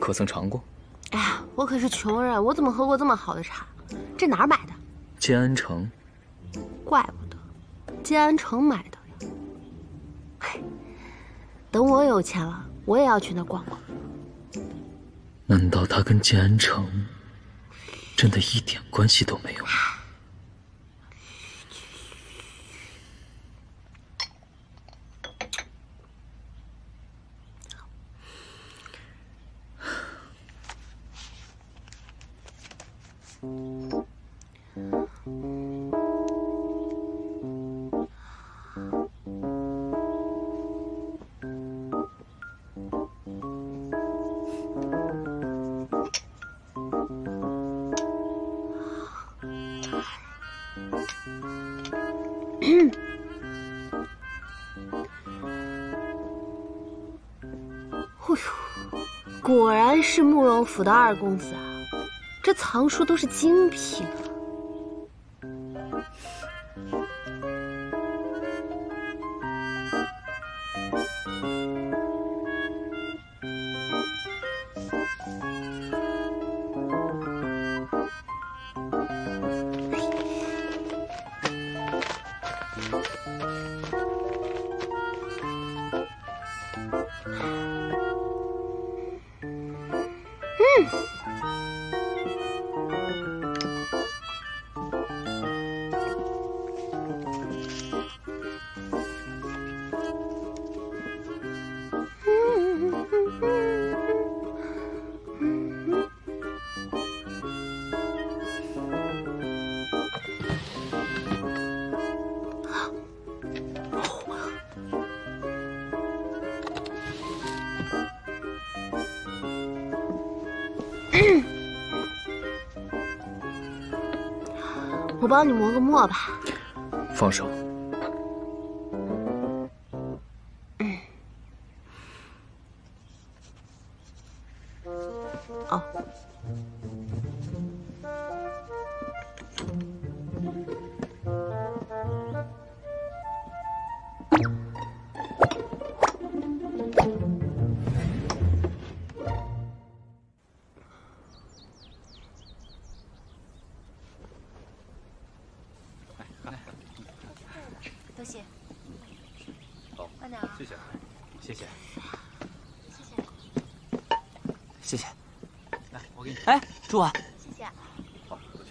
可曾尝过？哎呀，我可是穷人，我怎么喝过这么好的茶？这哪儿买的？建安城。怪不得，建安城买的呀。嘿，等我有钱了，我也要去那逛逛。难道他跟建安城真的一点关系都没有？府的二公子啊，这藏书都是精品。我帮你磨个墨吧。放手。叔啊，谢谢。好，不谢，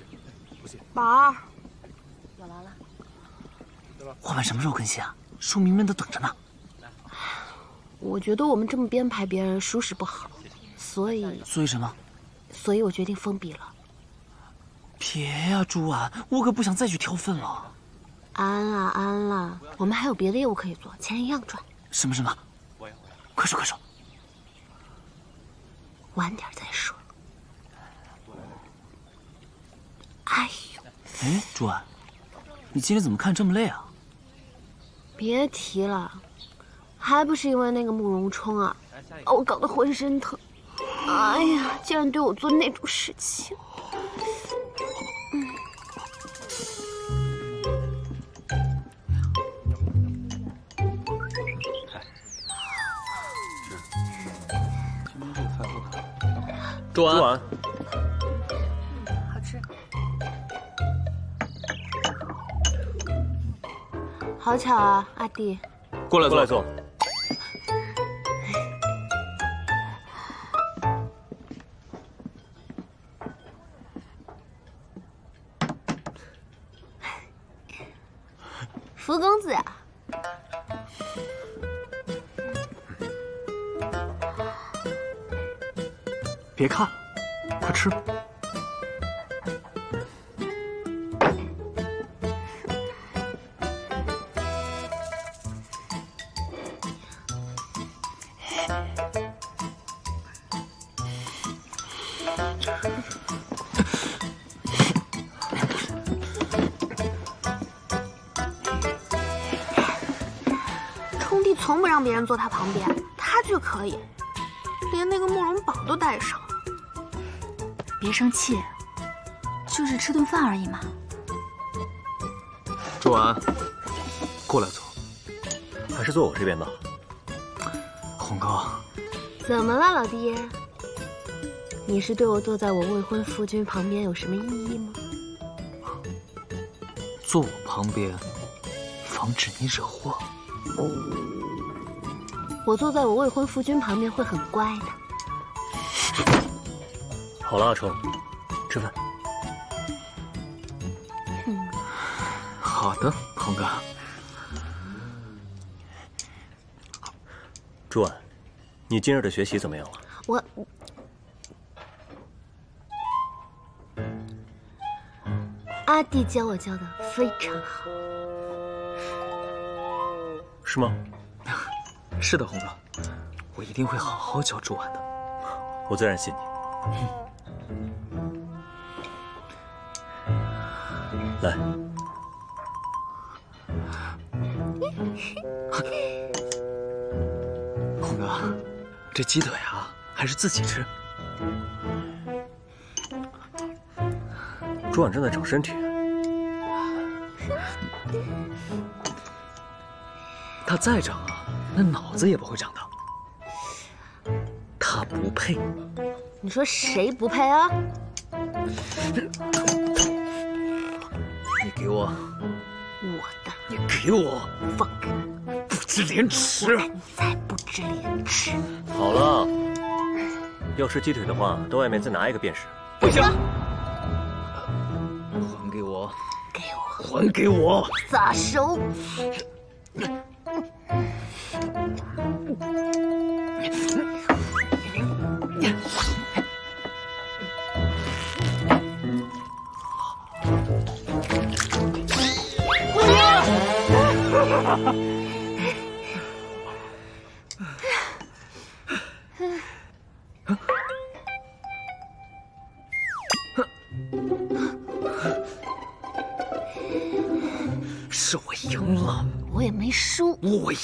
不谢。宝儿，有来了。我们什么时候更新啊？书迷们都等着呢。我觉得我们这么编排别人，属实不好，所以……所以什么？所以我决定封笔了。别呀，朱安，我可不想再去挑粪了。安了，安了，我们还有别的业务可以做，钱一样赚。什么什么？快说快说。晚点再说。哎呦！哎，朱安，你今天怎么看这么累啊？别提了，还不是因为那个慕容冲啊，把我搞得浑身疼。哎呀，竟然对我做那种事情！嗯。今天这个菜做的好。朱安。好巧啊，阿弟，过来过来坐。福公子呀，别看，快吃。让别人坐他旁边，他却可以，连那个慕容宝都带上。别生气，就是吃顿饭而已嘛。朱婉，过来坐，还是坐我这边吧。红哥，怎么了，老弟？你是对我坐在我未婚夫君旁边有什么异议吗？坐我旁边，防止你惹祸。我坐在我未婚夫君旁边会很乖的。好了，阿冲，吃饭。好的，鹏哥。朱婉，你今日的学习怎么样了？我阿弟教我教的非常好。是吗？是的，红哥，我一定会好好教朱婉的。我自然信你。来，红哥，这鸡腿啊，还是自己吃。朱婉正在长身体，他再长啊，那脑子也不会长大。他不配。你说谁不配啊？你给我，我的，你给我，放开！不知廉耻！你才不知廉耻！好了，要吃鸡腿的话，到外面再拿一个便是。不行！还给我！给我！还给我！撒手！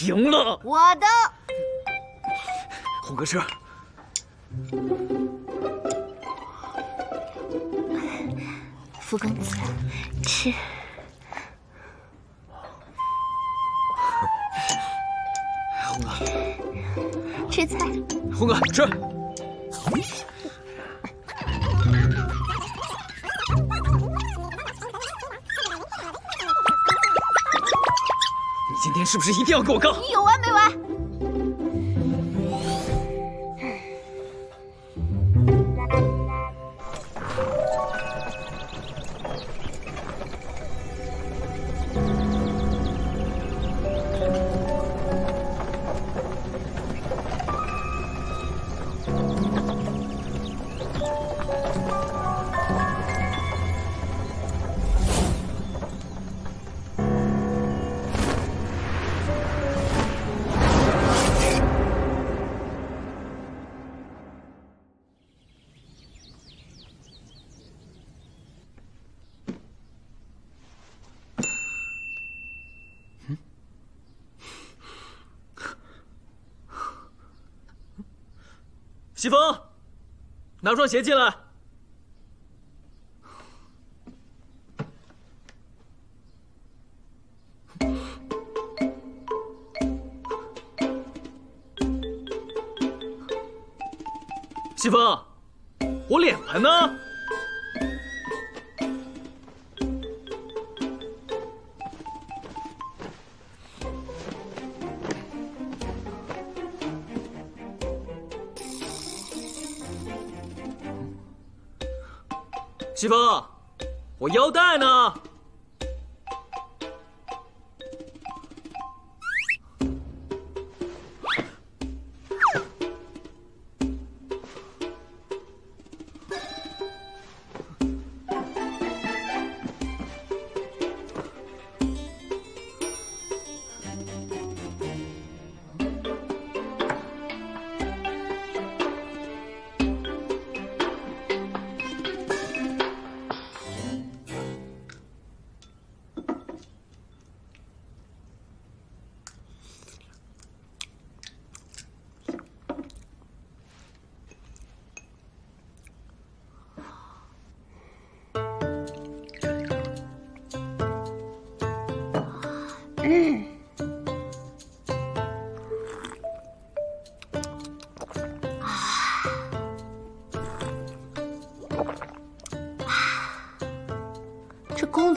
赢了。我的。红哥吃。西风，拿双鞋进来。西风，西风，我腰带呢？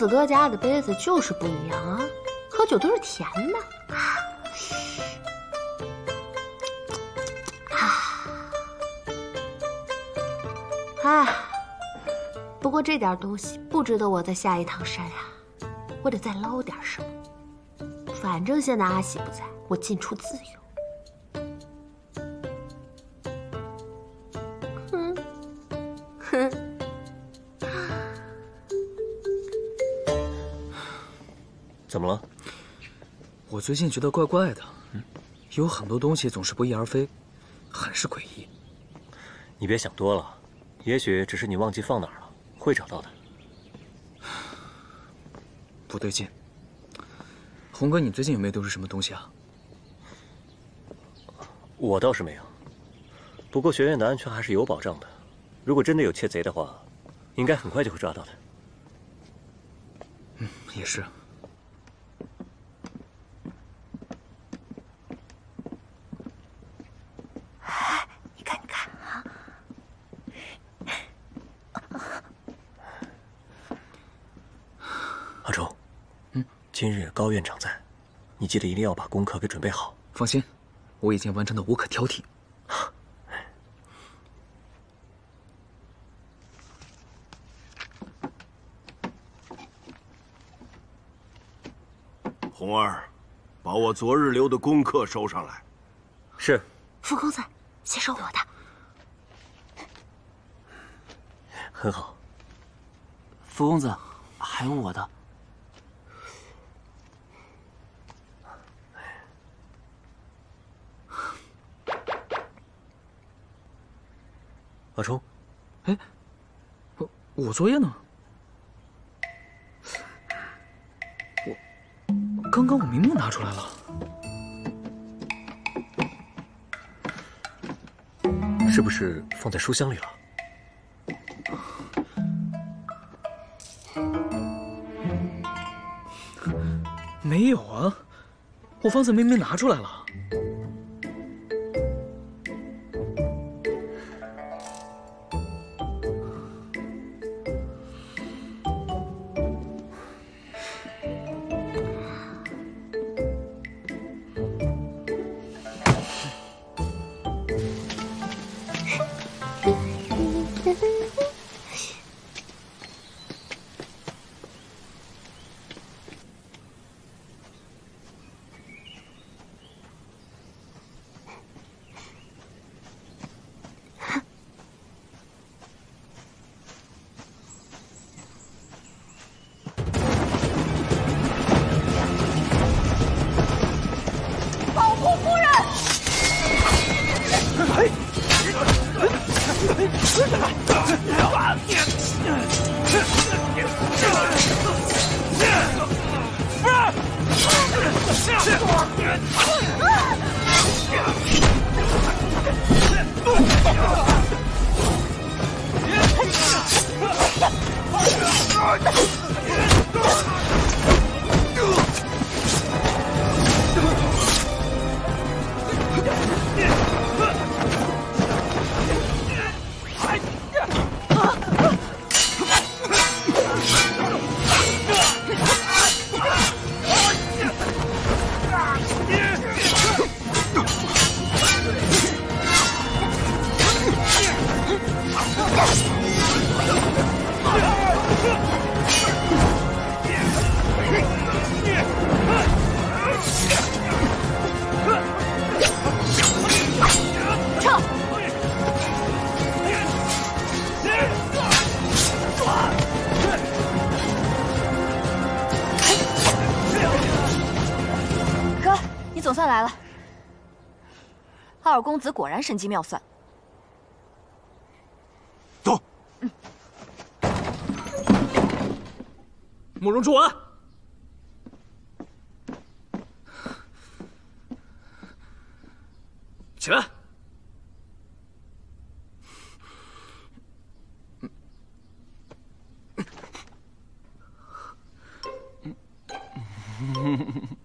子哥家的杯子就是不一样啊，喝酒都是甜的。啊，不过这点东西不值得我再下一趟山呀，我得再捞点什么。反正现在阿喜不在，我进出自由。我最近觉得怪怪的，有很多东西总是不翼而飞，很是诡异。你别想多了，也许只是你忘记放哪儿了，会找到的。不对劲，红哥，你最近有没有丢失什么东西啊？我倒是没有，不过学院的安全还是有保障的。如果真的有窃贼的话，应该很快就会抓到的。嗯，也是。今日高院长在，你记得一定要把功课给准备好。放心，我已经完成的无可挑剔。红儿，把我昨日留的功课收上来。是。傅公子，先收我的。很好。傅公子，还有我的。阿冲，哎，我我作业呢？我刚刚我明明拿出来了，是不是放在书箱里了？没有啊，我方才明明拿出来了。二公子果然神机妙算。走。慕容初安，起来。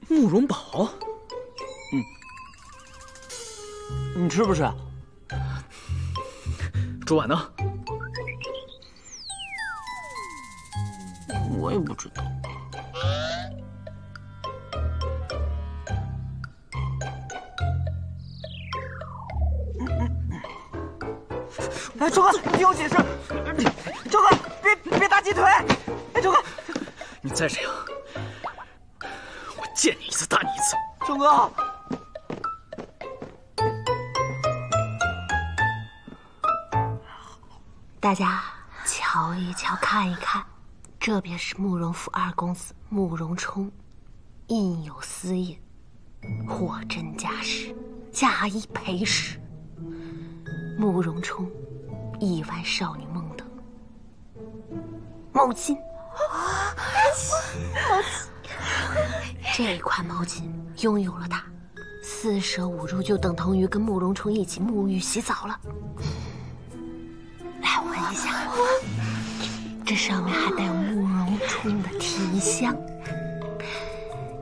慕容宝。你吃不吃？朱婉呢？我我也不知道。哎，周哥，你有急事？周哥，别别打鸡腿！哎，周哥，你再这样，我见你一次打你一次。周哥，大家瞧一瞧，看一看，这便是慕容府二公子慕容冲，印有私印，货真价实，假一赔十。慕容冲，亿万少女梦的毛巾，毛巾，这款毛巾拥有了它，四舍五入就等同于跟慕容冲一起沐浴洗澡了。来闻一下，这上面还带有慕容冲的提香。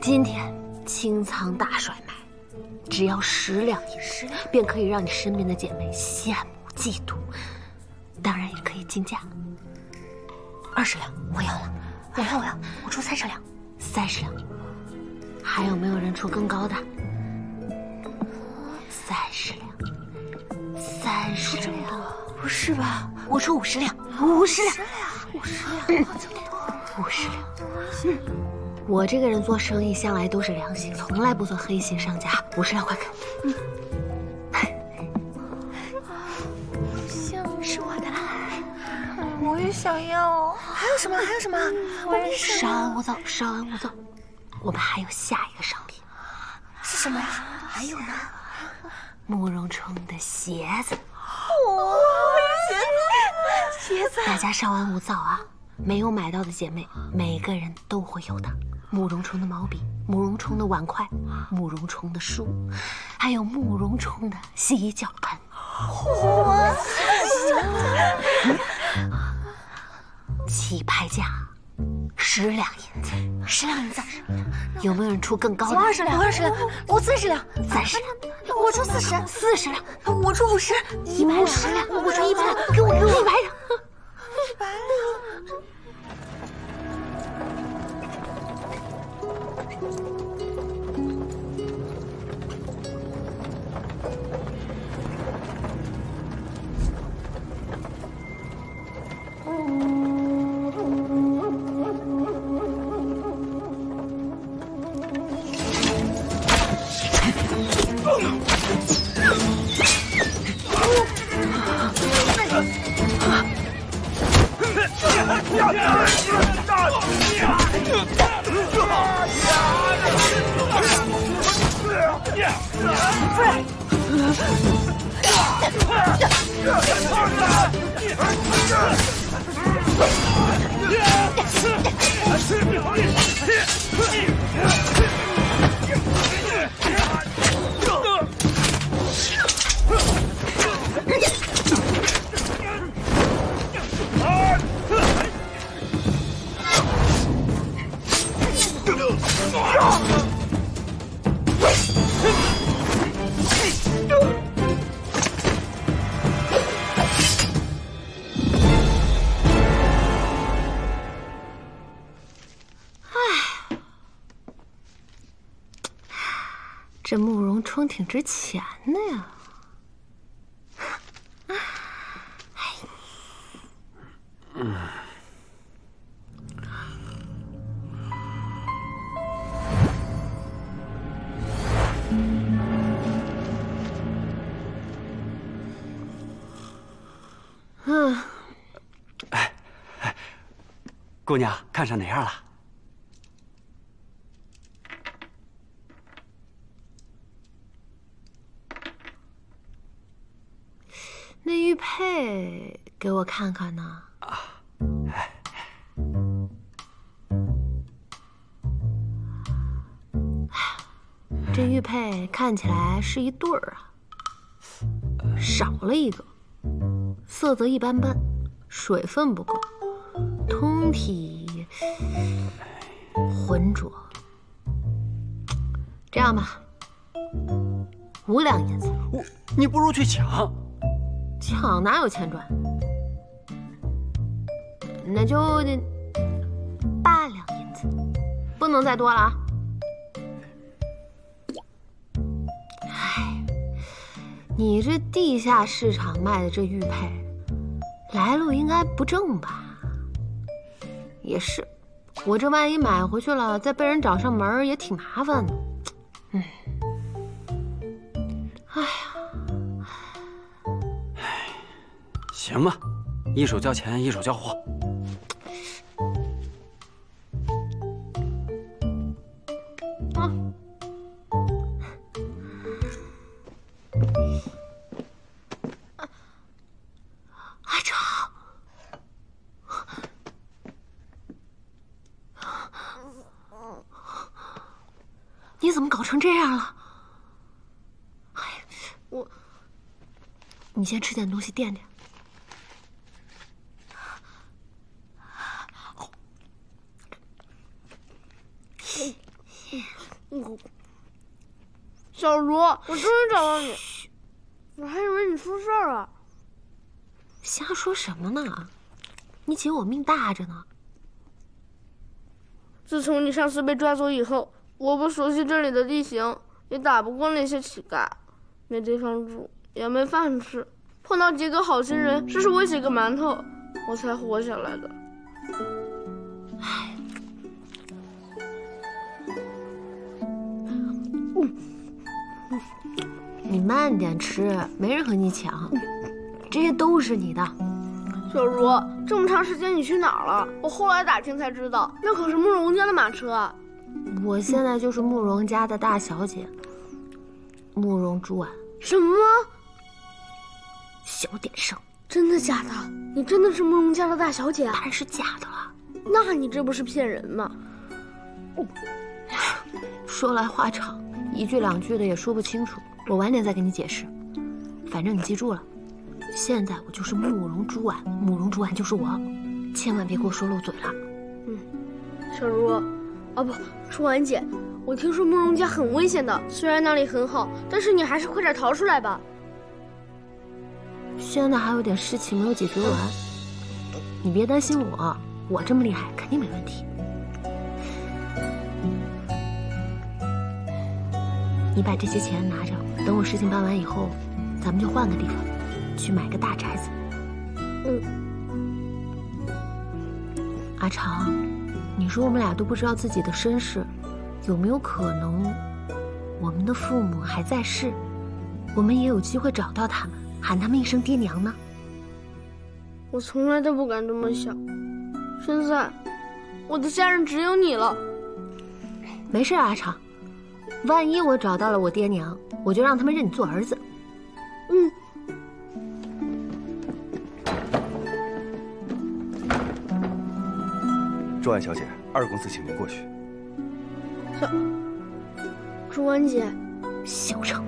今天清仓大甩卖，只要十两银子，便可以让你身边的姐妹羡慕嫉妒，当然也可以竞价。二十两，我要了，我要我要，我出三十两。三十两，还有没有人出更高的？三十两，三十两，不是吧？我出五十两，五十两，五十两。五十两。我这个人做生意向来都是良心，从来不做黑心商家。五十两，快给。像是我的啦，我也想要。还有什么？还有什么？我也想稍安勿躁，稍安勿躁。我们还有下一个商品，是什么呀？还有呢？慕容冲的鞋子。哦，鞋子，鞋子。大家稍安勿躁啊！没有买到的姐妹，每个人都会有的。慕容冲的毛笔，慕容冲的碗筷，慕容冲的书，还有慕容冲的洗脚盆。哇，起拍价十两银子，十两银子。有没有人出更高的？我二十两，我二十两，我三十两，三十两，我出四十，四十两，我出五十，一百两，十两，我出一百两，给我给我一百两。一百两。这慕容冲挺值钱的呀。嗯，姑娘看上哪样了？那玉佩给我看看呢。这玉佩看起来是一对儿啊，少了一个，色泽一般般，水分不够，通体浑浊。这样吧，五两银子，我，你不如去抢。抢哪有钱赚？那就八两银子不能再多了啊！哎，你这地下市场卖的这玉佩，来路应该不正吧？也是，我这万一买回去了，再被人找上门也挺麻烦的。嗯，哎呀，行吧，一手交钱一手交货。阿成，你怎么搞成这样了？哎呀，我，你先吃点东西垫垫。小茹，我终于找到你，我还以为你出事儿了。瞎说什么呢？你姐我命大着呢。自从你上次被抓走以后，我不熟悉这里的地形，也打不过那些乞丐，没地方住，也没饭吃。碰到几个好心人，施舍我几个馒头，我才活下来的。你慢点吃，没人和你抢，这些都是你的。小茹，这么长时间你去哪儿了？我后来打听才知道，那可是慕容家的马车啊。我现在就是慕容家的大小姐，慕容朱婉。什么？小点声！真的假的？你真的是慕容家的大小姐啊？当然是假的了。那你这不是骗人吗？说来话长，一句两句的也说不清楚，我晚点再给你解释。反正你记住了，现在我就是慕容朱婉，慕容朱婉就是我，千万别给我说漏嘴了。嗯，小茹，啊不，朱婉姐，我听说慕容家很危险的，虽然那里很好，但是你还是快点逃出来吧。现在还有点事情没有解决完，你别担心我，我这么厉害，肯定没问题。你把这些钱拿着，等我事情办完以后，咱们就换个地方，去买个大宅子。嗯。阿长，你说我们俩都不知道自己的身世，有没有可能，我们的父母还在世，我们也有机会找到他们，喊他们一声爹娘呢？我从来都不敢这么想，现在，我的家人只有你了。没事，阿长。万一我找到了我爹娘，我就让他们认你做儿子。嗯。朱婉小姐，二公子请您过去。小朱婉姐，小场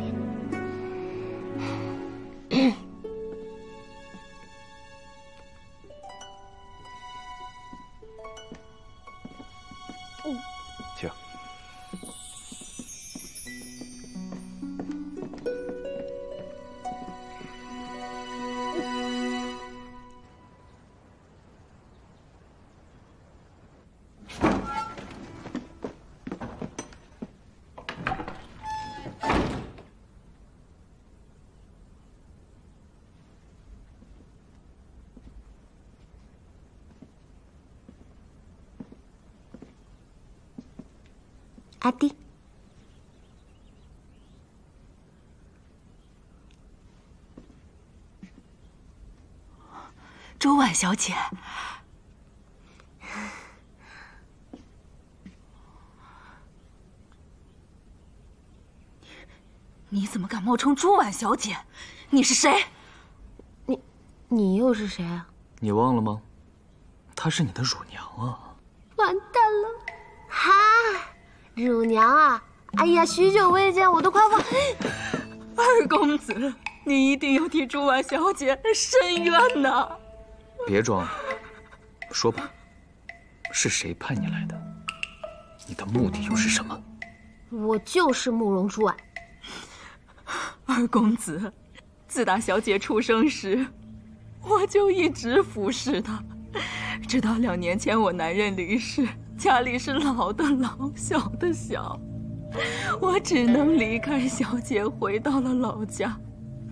婉小姐，你怎么敢冒充朱婉小姐？你是谁？你，你又是谁啊？你忘了吗？她是你的乳娘啊！完蛋了，哈！乳娘啊！哎呀，许久未见，我都快忘。二公子，你一定要替朱婉小姐伸冤呐！别装了，说吧，是谁派你来的？你的目的又是什么？我就是慕容朱婉。二公子，自打小姐出生时，我就一直服侍她，直到两年前我男人离世。家里是老的老，小的小，我只能离开小姐，回到了老家。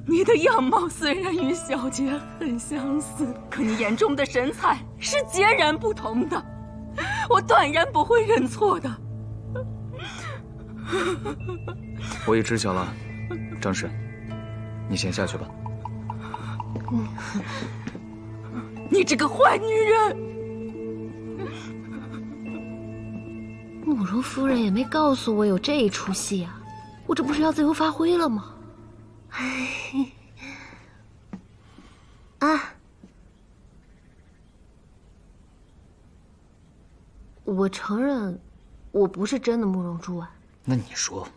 你的样貌虽然与小姐很相似，可你眼中的神采是截然不同的，我断然不会认错的。我已知晓了，张氏，你先下去吧。你这个坏女人！慕容夫人也没告诉我有这一出戏啊，我这不是要自由发挥了吗？哎，啊，我承认，我不是真的慕容珠婉。那你说，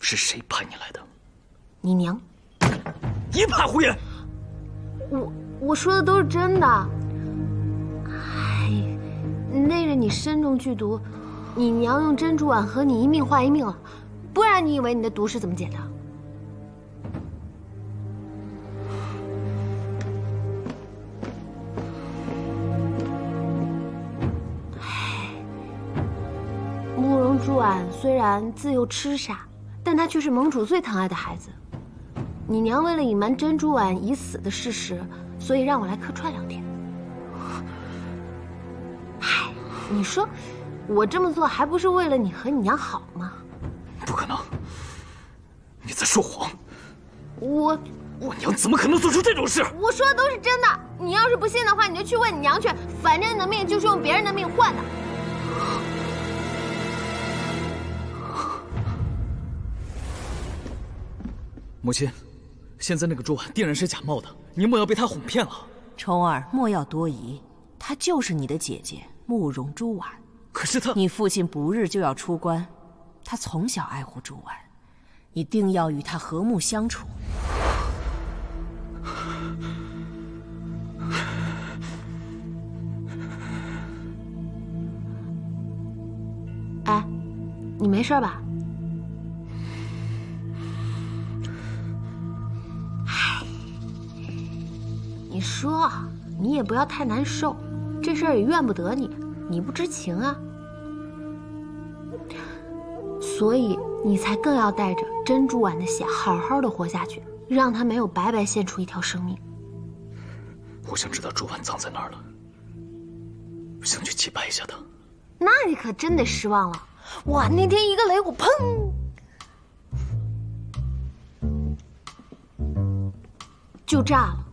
是谁派你来的？你娘。一派胡言！我我说的都是真的。哎，那日你身中剧毒，你娘用珍珠碗和你一命换一命了，不然你以为你的毒是怎么解的？慕容珠婉虽然自幼痴傻，但她却是盟主最疼爱的孩子。你娘为了隐瞒珍珠婉已死的事实，所以让我来客串两天。嗨，你说，我这么做还不是为了你和你娘好吗？不可能，你在说谎。我我娘怎么可能做出这种事？我说的都是真的。你要是不信的话，你就去问你娘去。反正你的命就是用别人的命换的。母亲。现在那个朱婉定然是假冒的，您莫要被他哄骗了。重儿莫要多疑，她就是你的姐姐慕容朱婉。可是她，你父亲不日就要出关，他从小爱护朱婉，你定要与他和睦相处。哎，你没事吧？你说，你也不要太难受，这事儿也怨不得你，你不知情啊，所以你才更要带着珍珠丸的血好好的活下去，让他没有白白献出一条生命。我想知道珠丸葬在哪儿了，想去祭拜一下他。那你可真得失望了，哇！那天一个雷鼓，砰，就炸了。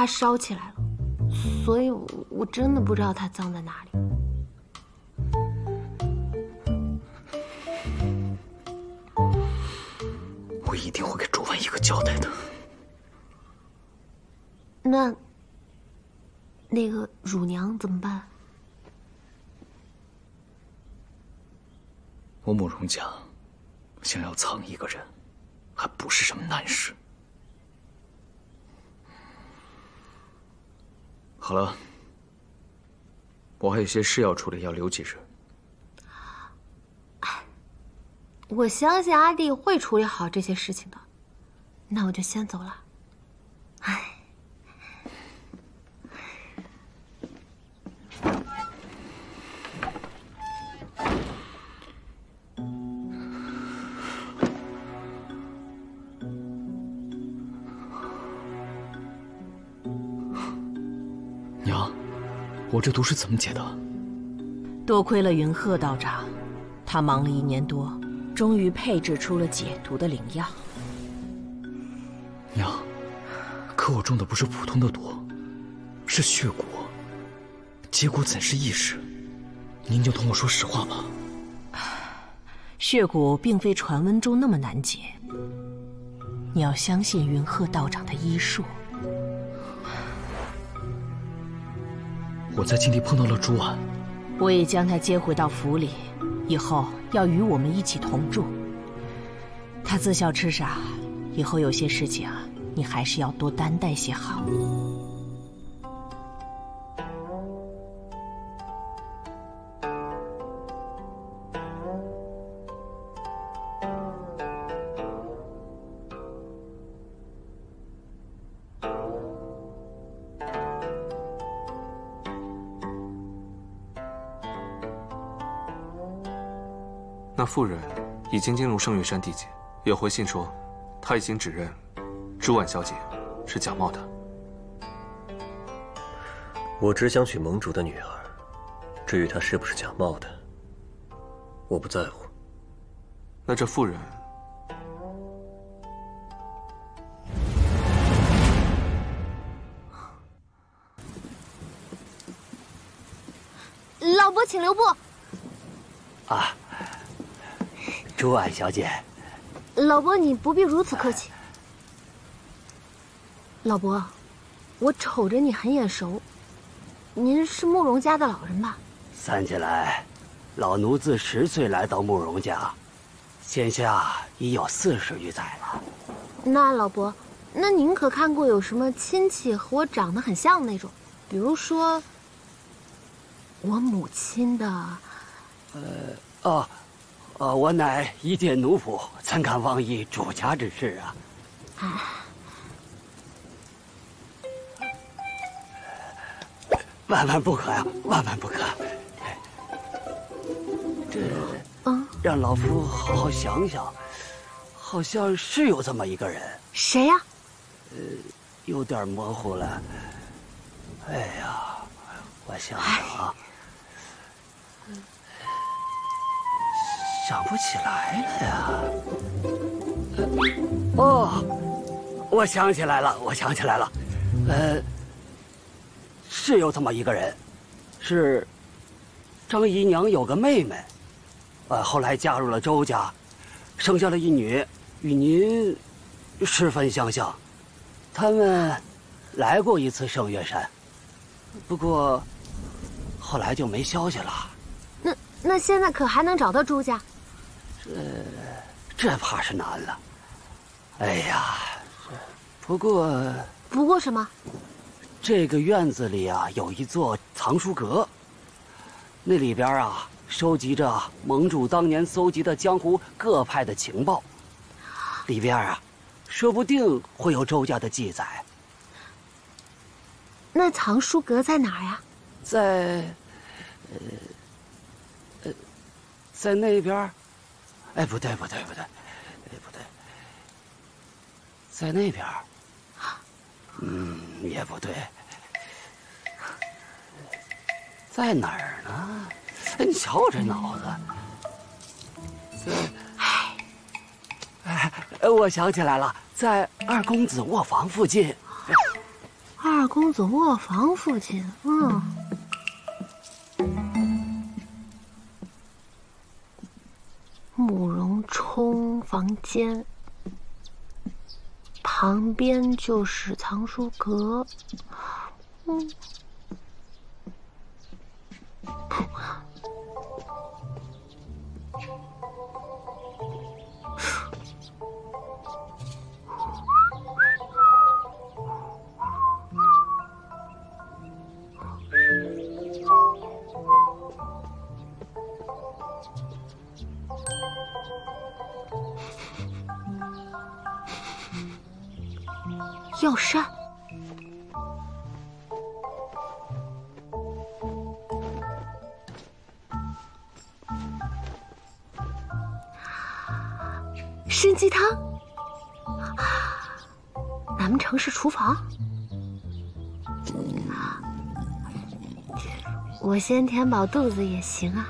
它烧起来了，所以我真的不知道它葬在哪里。我一定会给朱婉一个交代的。那那个乳娘怎么办？我慕容家想要藏一个人，还不是什么难事。好了，我还有些事要处理，要留几日。我相信阿弟会处理好这些事情的，那我就先走了。哎，我这毒是怎么解的？多亏了云鹤道长，他忙了一年多，终于配制出了解毒的灵药。娘，可我中的不是普通的毒，是血蛊，结果怎是易事？您就同我说实话吧。血蛊并非传闻中那么难解，你要相信云鹤道长的医术。我在禁地碰到了朱婉，我已将她接回到府里，以后要与我们一起同住。她自小痴傻，以后有些事情啊，你还是要多担待些好。妇人已经进入圣月山地界，有回信说，她已经指认朱婉小姐是假冒的。我只想娶盟主的女儿，至于她是不是假冒的，我不在乎。那这妇人，老伯，请留步。啊，朱婉小姐，老伯，你不必如此客气。老伯，我瞅着你很眼熟，您是慕容家的老人吧？算起来，老奴自十岁来到慕容家，现下已有四十余载了。那老伯，那您可看过有什么亲戚和我长得很像那种？比如说，我母亲的……呃，哦，呃，我乃一介奴仆，怎敢妄议主家之事啊？啊，万万不可呀！万万不可！这，嗯，让老夫好好想想，好像是有这么一个人。谁呀？呃，有点模糊了。哎呀，我想想啊，想不起来了呀。呃哦，我想起来了，我想起来了，呃，是有这么一个人，是张姨娘有个妹妹，呃，后来嫁入了周家，生下了一女，与您十分相像。他们来过一次圣月山，不过后来就没消息了。那那现在可还能找到朱家？这这怕是难了。哎呀，不过不过什么？这个院子里啊，有一座藏书阁，那里边啊，收集着盟主当年搜集的江湖各派的情报，里边啊，说不定会有周家的记载。那藏书阁在哪儿呀？在，呃，呃，在那边。哎，不对，不对，不对，哎，不对，在那边。嗯，也不对，在哪儿呢？哎你瞧我这脑子。在，哎，我想起来了，在二公子卧房附近。二公子卧房附近，嗯。房间旁边就是藏书阁，嗯。先填饱肚子也行啊。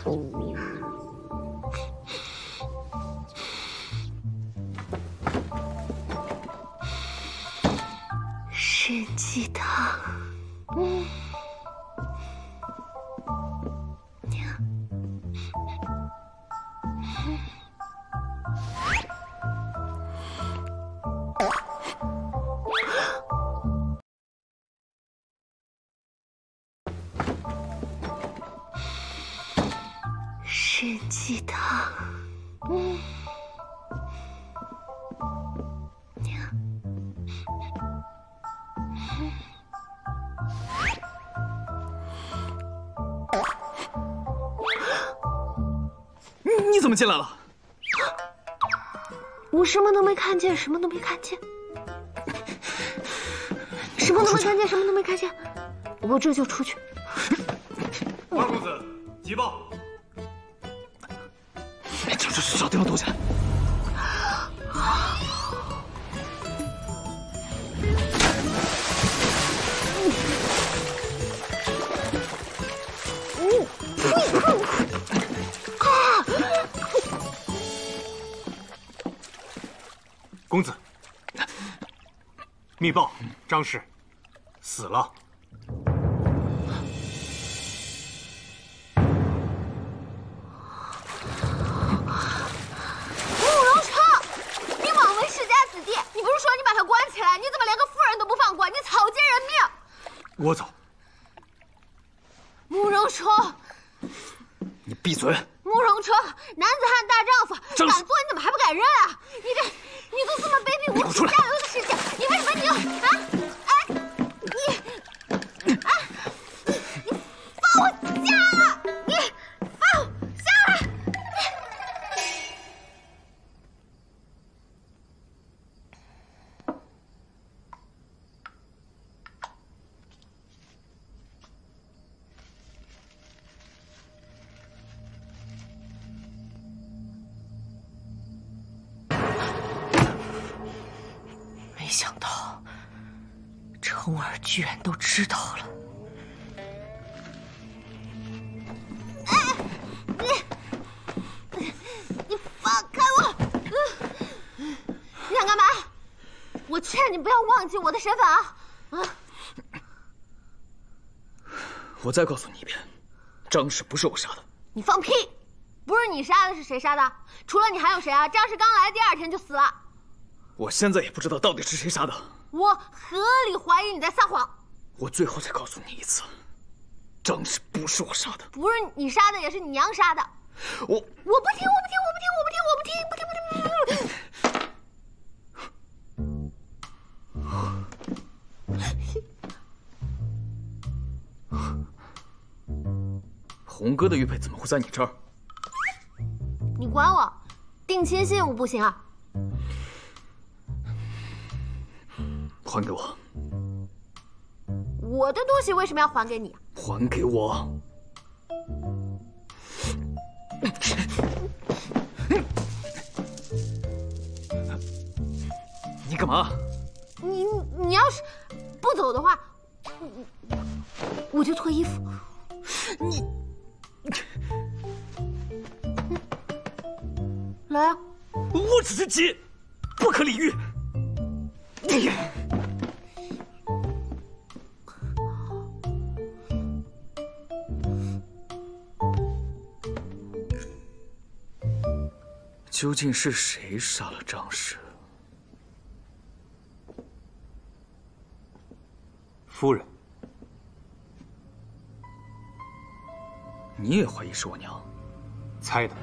你怎么进来了？我什么都没看见，什么都没看见，什么都没看见，什么都没看见，我这就出去。二公子，急报！找地方躲起来。密报，张氏死了。的身份啊！啊！我再告诉你一遍，张氏不是我杀的。你放屁！不是你杀的，是谁杀的？除了你还有谁啊？张氏刚来第二天就死了，我现在也不知道到底是谁杀的。我合理怀疑你在撒谎。我最后再告诉你一次，张氏不是我杀的。不是你杀的，也是你娘杀的。我我不听，我不听，我不听，我不听，我不听，不听，不听，红哥的玉佩怎么会在你这儿？你管我？定亲信物不行啊？还给我！我的东西为什么要还给你？还给我！你干嘛？你你要是不走的话，我我就脱衣服。你来啊！我只是急，不可理喻。究竟是谁杀了张氏？夫人，你也怀疑是我娘？猜的。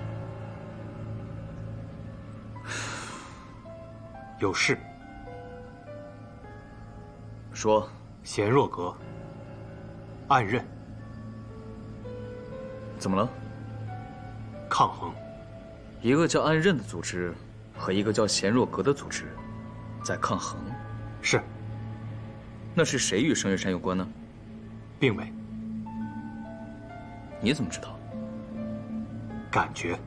有事。说。贤若阁。暗刃。怎么了？抗衡。一个叫暗刃的组织和一个叫贤若阁的组织，在抗衡。是。那是谁与盛月山有关呢？并未。你怎么知道？感觉。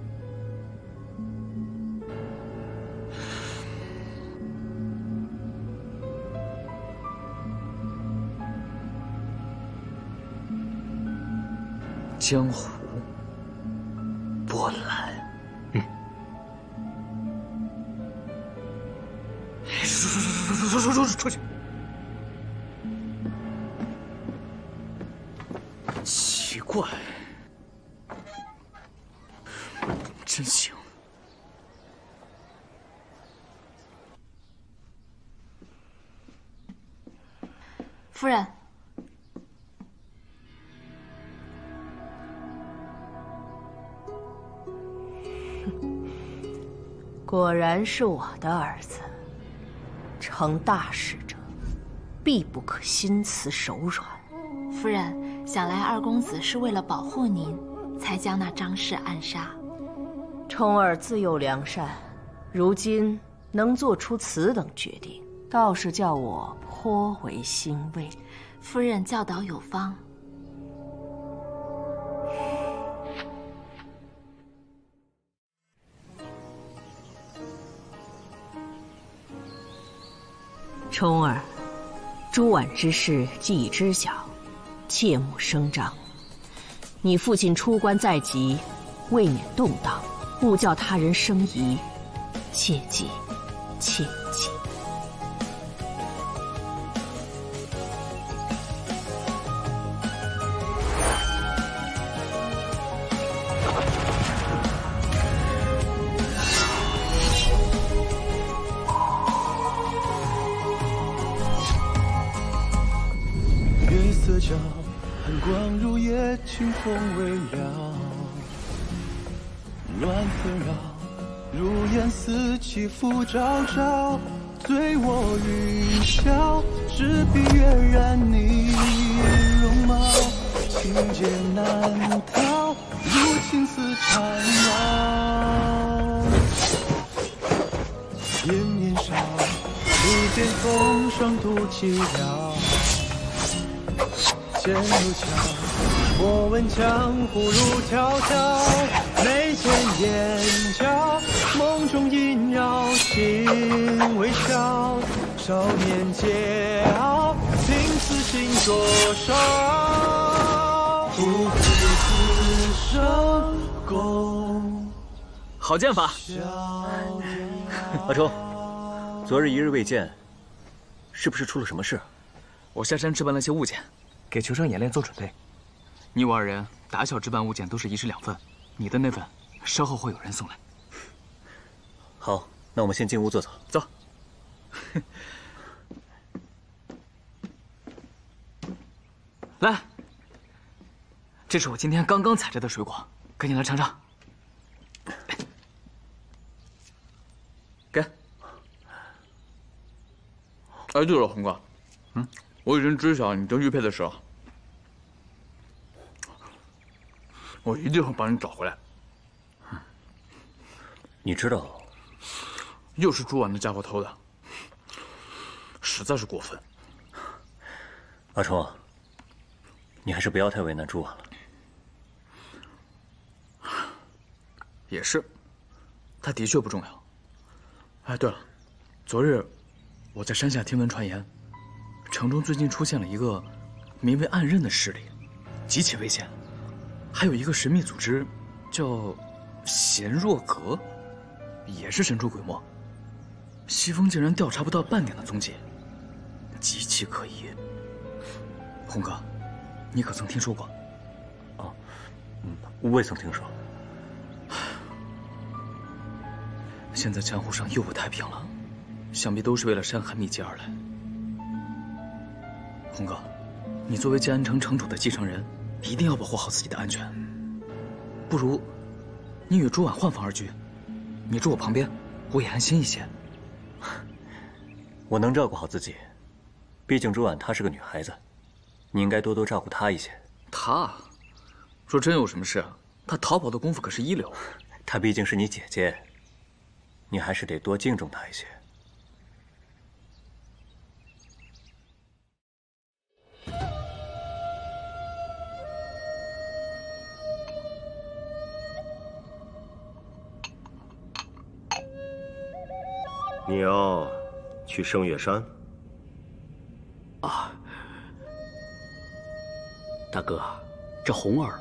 江湖波澜。嗯。出出出出出出去！怪，真行。夫人，果然是我的儿子。成大事者，必不可心慈手软。夫人，想来二公子是为了保护您才将那张氏暗杀。冲儿自幼良善如今能做出此等决定倒是叫我颇为欣慰。夫人教导有方。冲儿朱婉之事既已知晓切莫声张。你父亲出关在即，未免动荡，勿叫他人生疑，切记，切记乱纷扰，如烟似起伏朝朝。醉卧云霄，执笔跃然你容貌。情劫难逃，如青丝缠绕。夜年少，路见风霜独寂寥。剑如鞘，我问江湖路迢迢。眉间眼角，梦中萦绕，心微笑。少年桀骜，情此心灼烧？不负此生共好剑法。阿冲，昨日一日未见，是不是出了什么事？我下山置办了些物件，给求生演练做准备。你我二人打小置办物件都是一式两份，你的那份稍后会有人送来。好，那我们先进屋坐坐。走。来，这是我今天刚刚采摘的水果，赶紧来尝尝。给。哎，对了，红哥，嗯，我已经知晓你跟玉佩的事了，我一定会把你找回来。你知道，又是朱婉那家伙偷的，实在是过分。阿冲，你还是不要太为难朱婉了。也是，他的确不重要。哎，对了，昨日我在山下听闻传言，城中最近出现了一个名为暗刃的势力，极其危险。还有一个神秘组织，叫贤若阁，也是神出鬼没。西风竟然调查不到半点的踪迹，极其可疑。红哥，你可曾听说过？哦，嗯，未曾听说。现在江湖上又不太平了，想必都是为了山海秘籍而来。红哥，你作为建安城城主的继承人，一定要保护好自己的安全。不如，你与朱婉换房而居，你住我旁边，我也安心一些。我能照顾好自己，毕竟朱婉她是个女孩子，你应该多多照顾她一些。她，若真有什么事，她逃跑的功夫可是一流。她毕竟是你姐姐。你还是得多敬重她一些。你要去圣月山？啊，大哥，这红儿，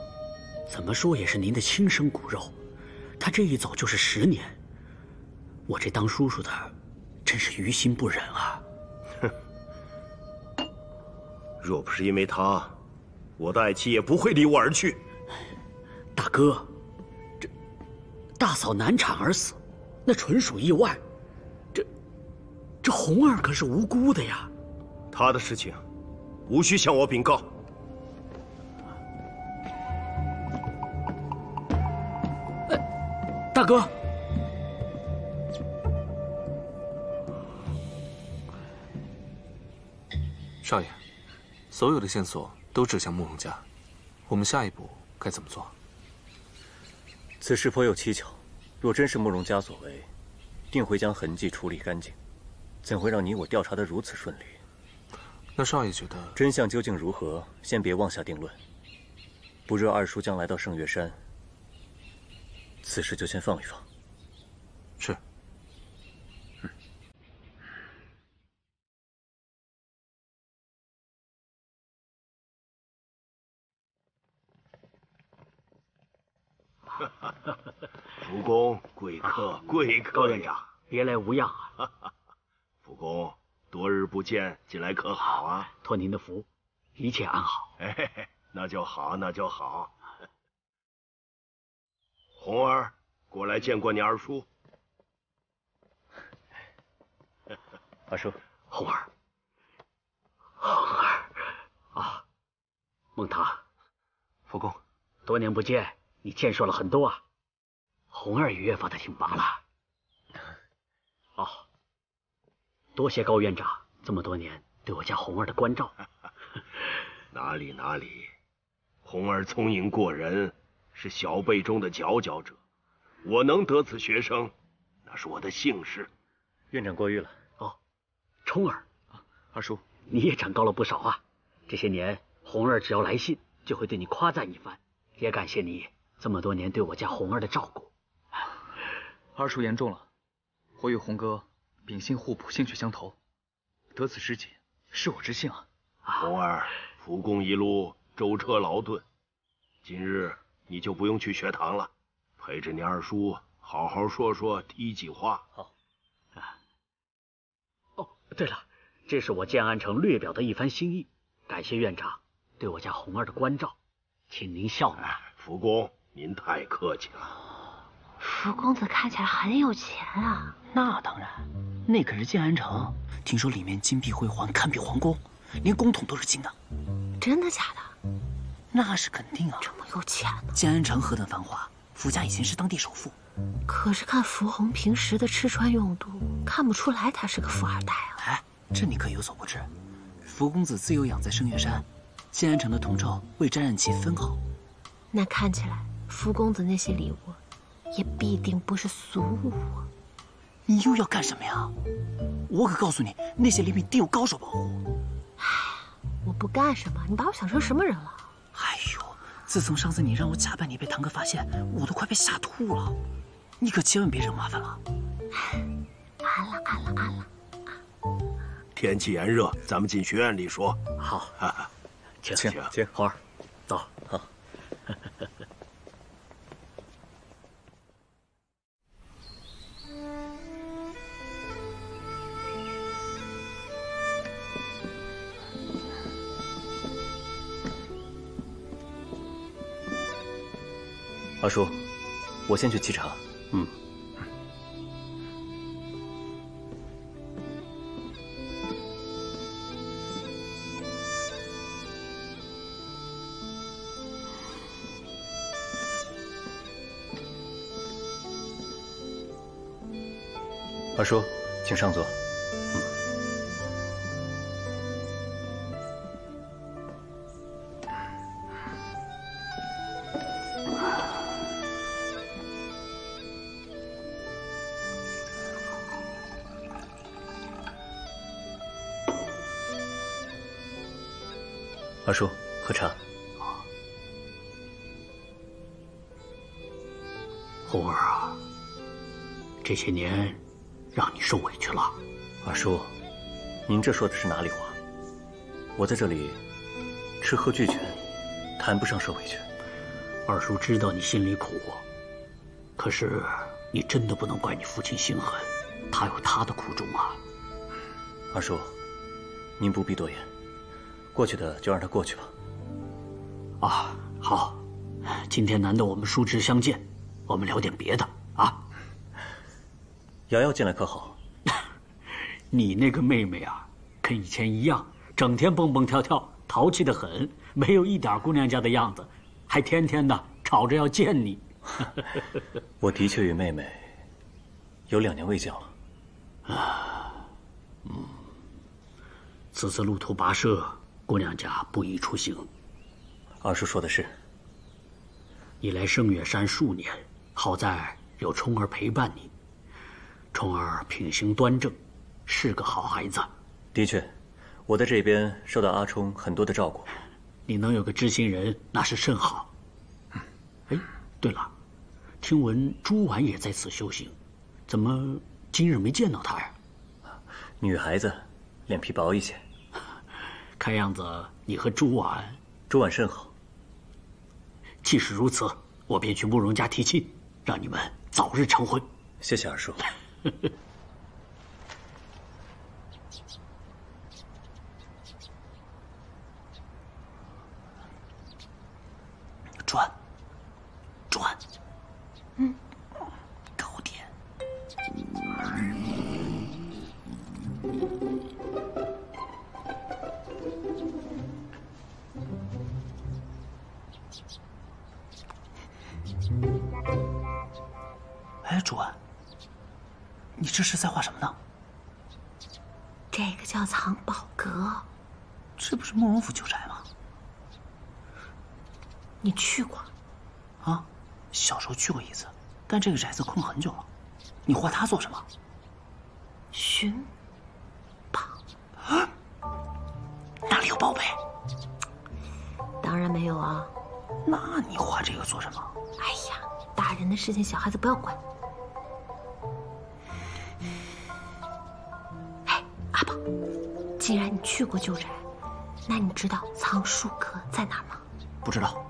怎么说也是您的亲生骨肉，她这一走就是十年。我这当叔叔的，真是于心不忍啊！哼，若不是因为他，我的爱妻也不会离我而去。大哥，这大嫂难产而死，那纯属意外。这这红儿可是无辜的呀。他的事情，无需向我禀告。大哥。少爷，所有的线索都指向慕容家，我们下一步该怎么做？此事颇有蹊跷，若真是慕容家所为，定会将痕迹处理干净，怎会让你我调查的如此顺利？那少爷觉得真相究竟如何，先别妄下定论。不知二叔将来到圣月山，此事就先放一放。是。哈哈，主公贵客，贵客，高院长，别来无恙啊。福公，多日不见，近来可好啊？托您的福，一切安好。哎，那就好，那就好。红儿，过来见过你二叔。二叔，红儿，红儿啊，孟堂，福公，多年不见，你健硕了很多啊。红儿也越发的挺拔了。哦，多谢高院长这么多年对我家红儿的关照。哪里哪里，红儿聪颖过人，是小辈中的佼佼者。我能得此学生，那是我的幸事。院长过誉了。哦，冲儿，二叔，你也长高了不少啊。这些年，红儿只要来信，就会对你夸赞一番。也感谢你这么多年对我家红儿的照顾。二叔言重了，我与红哥秉性互补，兴趣相投，得此知己，是我之幸啊。红儿，福公一路舟车劳顿，今日你就不用去学堂了，陪着你二叔好好说说，提几话。好。哦，对了，这是我建安城略表的一番心意，感谢院长对我家红儿的关照，请您笑纳。福公，您太客气了。福公子看起来很有钱啊。那当然，那可是建安城，听说里面金碧辉煌，堪比皇宫，连公桶都是金的。真的假的？那是肯定啊。这么有钱呢？建安城何等繁华，福家以前是当地首富。可是看福红平时的吃穿用度，看不出来他是个富二代啊。哎，这你可有所不知，福公子自幼养在圣月山，建安城的铜臭为沾染其分毫。那看起来，福公子那些礼物，也必定不是俗物啊。你又要干什么呀？我可告诉你，那些礼品定有高手保护。哎，我不干什么，你把我想成什么人了？哎呦，自从上次你让我假扮你被堂哥发现，我都快被吓吐了。你可千万别惹麻烦了。安了，安了，安了。天气炎热，咱们进学院里说。好，请请请，花儿，走。好。二叔，我先去沏茶。嗯。二叔，请上座。叔，喝茶。红儿啊，这些年让你受委屈了。二叔，您这说的是哪里话？我在这里吃喝俱全，谈不上受委屈。二叔知道你心里苦，可是你真的不能怪你父亲心狠，他有他的苦衷啊。二叔，您不必多言，过去的就让它过去吧。啊，好，今天难得我们叔侄相见，我们聊点别的啊。瑶瑶进来可好？你那个妹妹啊，跟以前一样，整天蹦蹦跳跳，淘气的很，没有一点姑娘家的样子，还天天的吵着要见你。我的确与妹妹有两年未见了。啊，嗯，此次路途跋涉，姑娘家不宜出行。二叔说的是。你来圣月山数年，好在有冲儿陪伴你。冲儿品行端正，是个好孩子。的确，我在这边受到阿冲很多的照顾。你能有个知心人，那是甚好。哎，对了，听闻朱婉也在此修行，怎么今日没见到她呀？女孩子，脸皮薄一些。看样子你和朱婉，朱婉甚好。既是如此，我便去慕容家提亲，让你们早日成婚。谢谢二叔。转，转，哎，主安，你这是在画什么呢？这个叫藏宝阁，这不是慕容府旧宅吗？你去过？啊，小时候去过一次，但这个宅子空很久了。你画它做什么？寻宝。啊？哪里有宝贝？当然没有啊。那你画这个做什么？哎呀，大人的事情小孩子不要管。既然你去过旧宅，那你知道藏书阁在哪儿吗？不知道。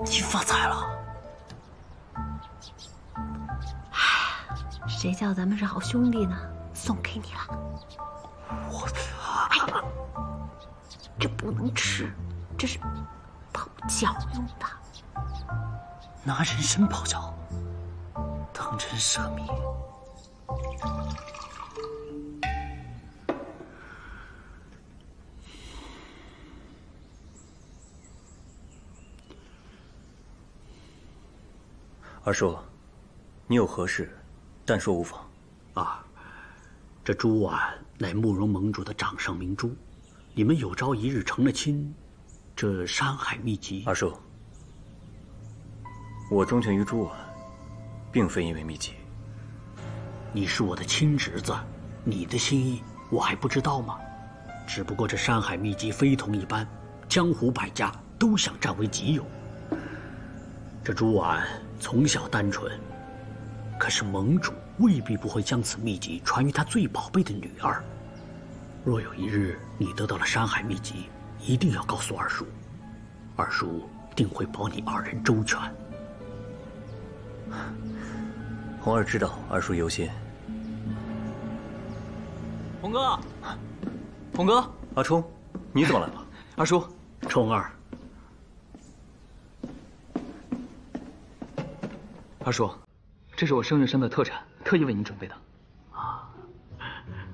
你发财了！哎谁叫咱们是好兄弟呢？送给你了。我操！这不能吃，这是泡脚用的。拿人参泡脚，当真奢靡。二叔，你有何事，但说无妨。啊，这珠碗乃慕容盟主的掌上明珠，你们有朝一日成了亲，这山海秘籍……二叔，我钟情于朱婉，并非因为秘籍。你是我的亲侄子，你的心意我还不知道吗？只不过这山海秘籍非同一般，江湖百家都想占为己有。这朱婉从小单纯，可是盟主未必不会将此秘籍传于他最宝贝的女儿。若有一日你得到了山海秘籍，一定要告诉二叔，二叔定会保你二人周全。红儿知道二叔忧心。红哥，红哥，阿冲，你怎么来了？二叔，冲儿。二叔，这是我生日山的特产，特意为您准备的。啊，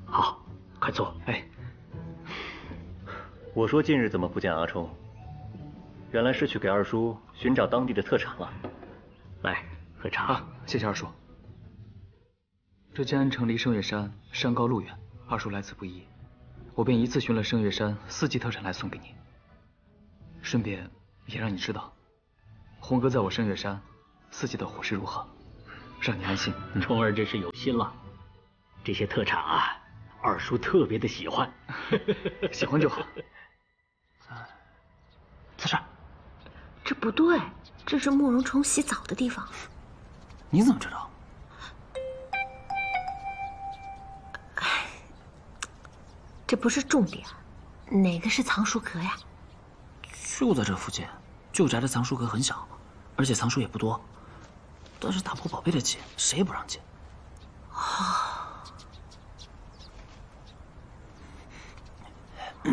好，快坐。哎，我说近日怎么不见阿冲？原来是去给二叔寻找当地的特产了。来，喝茶。啊，谢谢二叔。这建安城离圣月山山高路远，二叔来此不易，我便一次寻了圣月山四季特产来送给你，顺便也让你知道，红哥在我圣月山。四季的伙食如何？让你安心。冲儿真是有心了，这些特产啊，二叔特别的喜欢。喜欢就好。在这儿。这不对，这是慕容冲洗澡的地方。你怎么知道？这不是重点，哪个是藏书阁呀？就在这附近，旧宅的藏书阁很小，而且藏书也不多。但是打破宝贝的紧，谁也不让进。啊！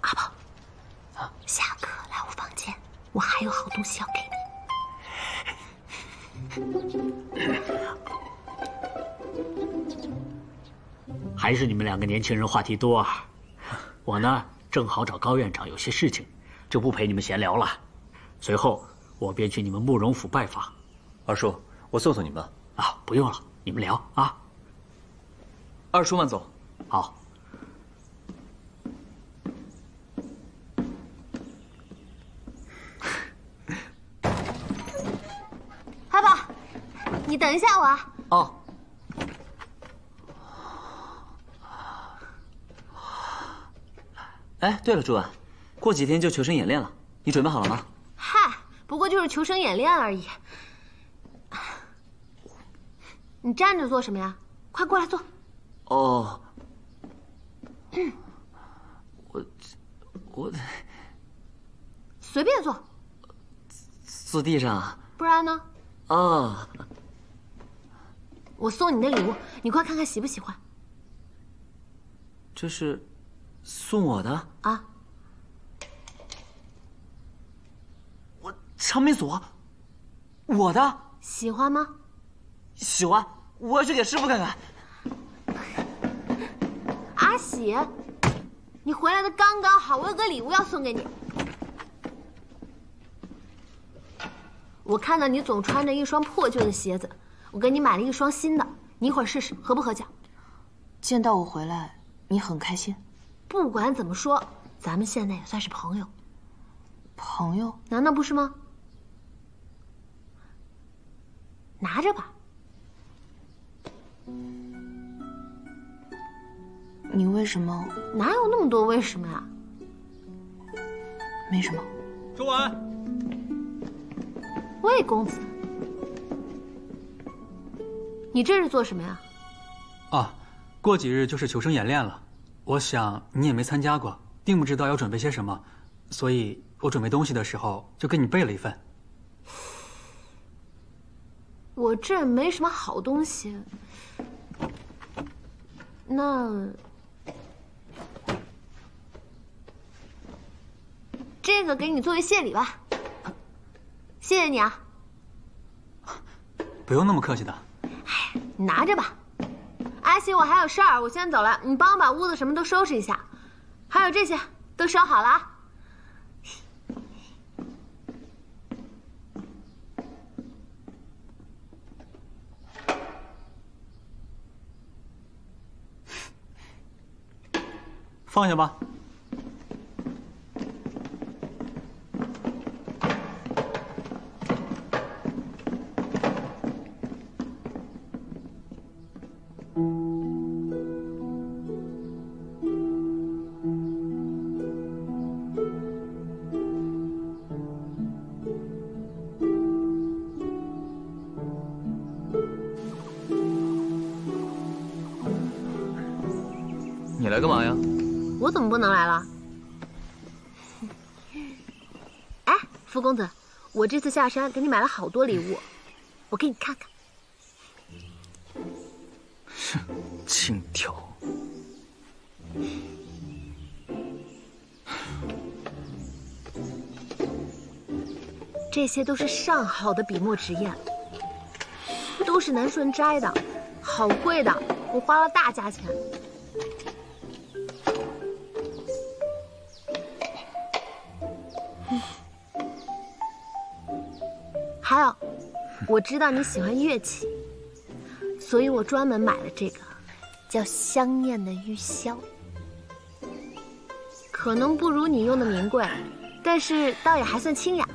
阿宝，啊，下课来我房间，我还有好东西要给你。还是你们两个年轻人话题多啊！我呢，正好找高院长有些事情，就不陪你们闲聊了。随后。我便去你们慕容府拜访，二叔，我送送你们。啊，不用了，你们聊啊。二叔慢走。好。阿宝，你等一下我啊。哦。哎，对了，朱文，过几天就求生演练了，你准备好了吗？嗨。不过就是求生演练而已。你站着做什么呀？快过来坐。哦，我我随便坐，坐地上不然呢？啊。我送你的礼物，你快看看喜不喜欢？这是送我的啊？我长命锁，我的，喜欢吗？喜欢，我要去给师傅看看。阿喜，你回来的刚刚好，我有个礼物要送给你。我看到你总穿着一双破旧的鞋子，我给你买了一双新的，你一会儿试试合不合脚。见到我回来，你很开心。不管怎么说，咱们现在也算是朋友。朋友？难道不是吗？拿着吧。你为什么？哪有那么多为什么呀？没什么。周婉，魏公子，你这是做什么呀？啊，过几日就是求生演练了，我想你也没参加过，并不知道要准备些什么，所以我准备东西的时候就给你备了一份。我这没什么好东西，那这个给你作为谢礼吧，谢谢你啊。不用那么客气的。哎你拿着吧。阿喜，我还有事儿，我先走了。你帮我把屋子什么都收拾一下，还有这些都收好了啊。放下吧。我这次下山给你买了好多礼物，我给你看看。哼轻佻。这些都是上好的笔墨纸砚，都是南顺斋的，好贵的，我花了大价钱。我知道你喜欢乐器，所以我专门买了这个，叫香艳的玉箫。可能不如你用的名贵，但是倒也还算清雅。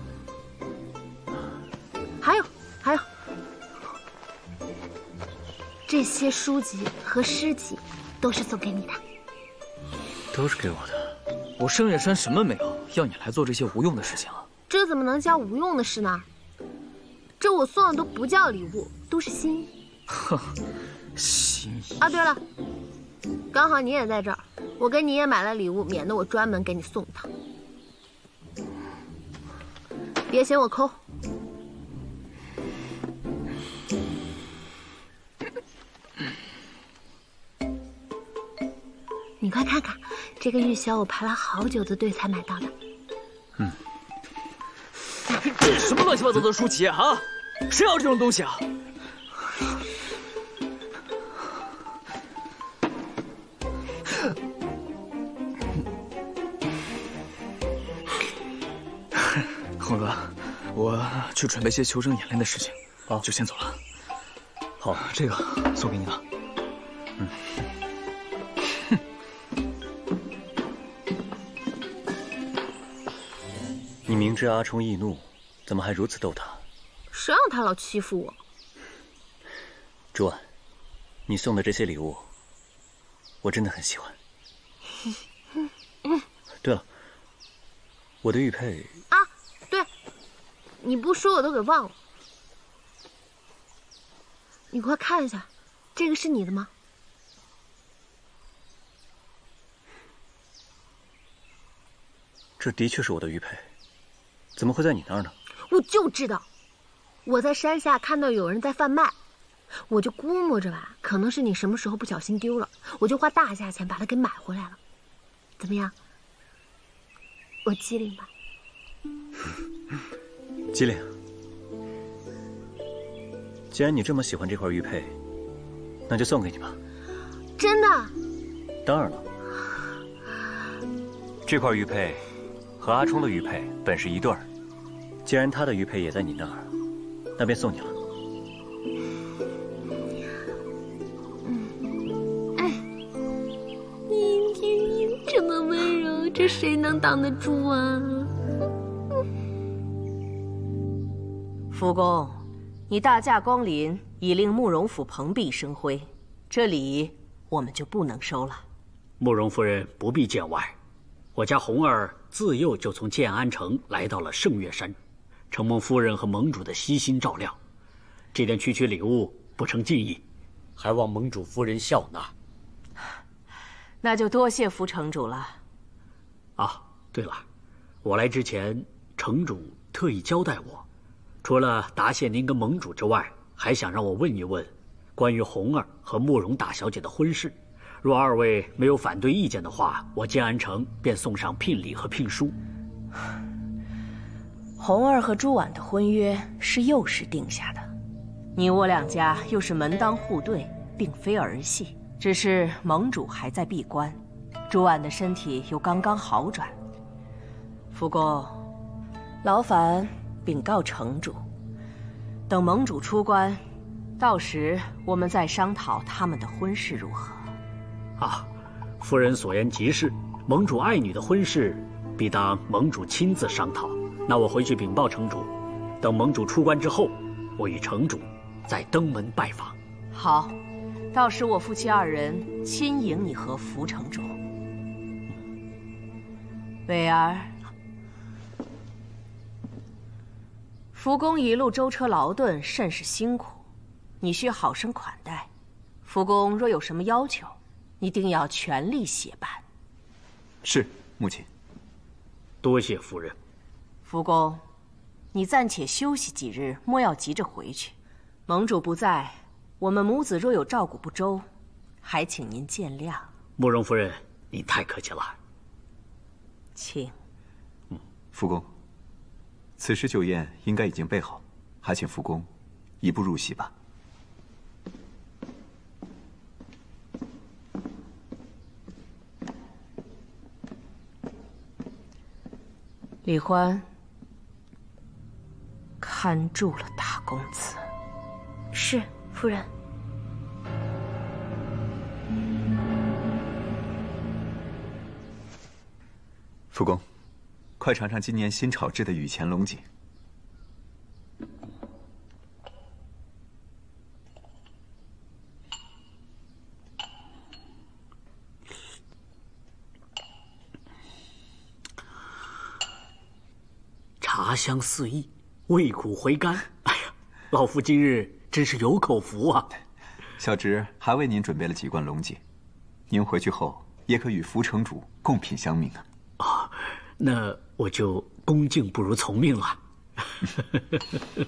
还有，还有，这些书籍和诗集都是送给你的。都是给我的。我圣月山什么没有，要你来做这些无用的事情啊？这怎么能叫无用的事呢？这我送的都不叫礼物，都是心意。哼，心意啊！对了，刚好你也在这儿，我给你也买了礼物，免得我专门给你送一趟。别嫌我抠。你快看看，这个玉箫我排了好久的队才买到的。嗯，这是什么乱七八糟的书籍啊？谁要这种东西啊？红哥，我去准备些求生演练的事情，啊，就先走了。好，这个送给你了。嗯。你明知阿冲易怒，怎么还如此逗他？谁让他老欺负我？朱婉，你送的这些礼物，我真的很喜欢。对了，我的玉佩啊，对，你不说我都给忘了。你快看一下，这个是你的吗？这的确是我的玉佩，怎么会在你那儿呢？我就知道，我在山下看到有人在贩卖，我就估摸着吧，可能是你什么时候不小心丢了，我就花大价钱把它给买回来了。怎么样？我机灵吧？机灵。既然你这么喜欢这块玉佩，那就送给你吧。真的？当然了。这块玉佩。和阿冲的玉佩本是一对儿，既然他的玉佩也在你那儿，那便送你了。哎，你你你这么温柔，这谁能挡得住啊？福公，你大驾光临，已令慕容府蓬荜生辉，这礼我们就不能收了。慕容夫人不必见外，我家红儿。自幼就从建安城来到了圣月山，承蒙夫人和盟主的悉心照料，这点区区礼物不成敬意，还望盟主夫人笑纳。那就多谢福城主了。啊，对了，我来之前，城主特意交代我，除了答谢您跟盟主之外，还想让我问一问，关于红儿和慕容大小姐的婚事。若二位没有反对意见的话，我建安城便送上聘礼和聘书。红儿和朱婉的婚约是幼时定下的，你我两家又是门当户对，并非儿戏。只是盟主还在闭关，朱婉的身体又刚刚好转。福公，劳烦禀告城主，等盟主出关，到时我们再商讨他们的婚事如何。啊，夫人所言极是，盟主爱女的婚事，必当盟主亲自商讨。那我回去禀报城主，等盟主出关之后，我与城主再登门拜访。好，到时我夫妻二人亲迎你和福城主。伟儿，福公一路舟车劳顿，甚是辛苦，你需好生款待。福公若有什么要求。一定要全力协办。是，母亲。多谢夫人。福公，你暂且休息几日，莫要急着回去。盟主不在，我们母子若有照顾不周，还请您见谅。慕容夫人，您太客气了。请。嗯，福公，此时酒宴应该已经备好，还请福公移步入席吧。李欢，看住了大公子。是夫人。福公，快尝尝今年新炒制的雨前龙井。茶香四溢，味苦回甘。哎呀，老夫今日真是有口福啊！小侄还为您准备了几罐龙井，您回去后也可与福城主共品香茗啊。啊，那我就恭敬不如从命了。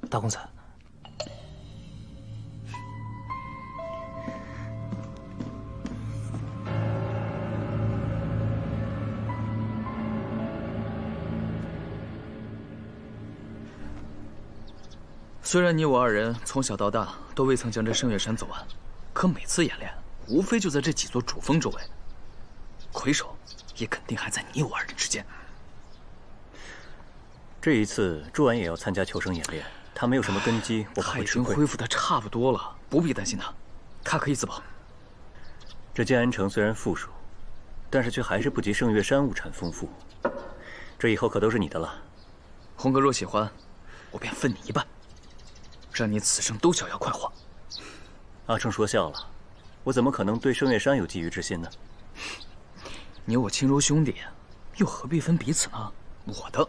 大公子。虽然你我二人从小到大都未曾将这圣月山走完，可每次演练，无非就在这几座主峰周围。魁首也肯定还在你我二人之间。这一次朱婉也要参加求生演练，她没有什么根基，我怕会吃亏。他已经恢复的差不多了，不必担心他，他可以自保。这建安城虽然富庶，但是却还是不及圣月山物产丰富。这以后可都是你的了。红哥若喜欢，我便分你一半。让你此生都逍遥快活。阿成说笑了，我怎么可能对圣月山有觊觎之心呢？你我亲如兄弟，又何必分彼此呢？我的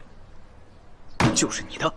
就是你的。